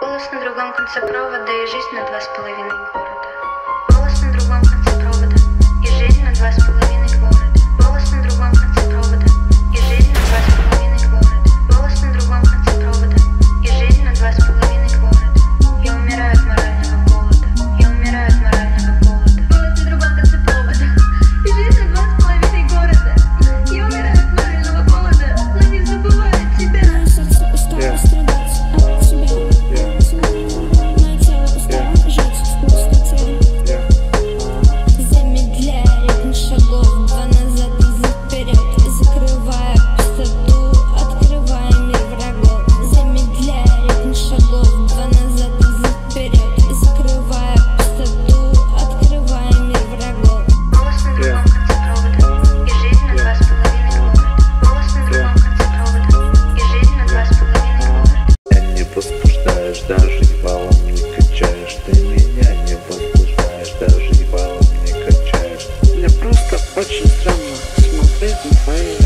Голос на другом конце провода и жизнь на два с половиной города. даже балом не качаешь. Ты меня не возбуждаешь, даже балом не качаешь. Мне просто очень странно смотреть на твои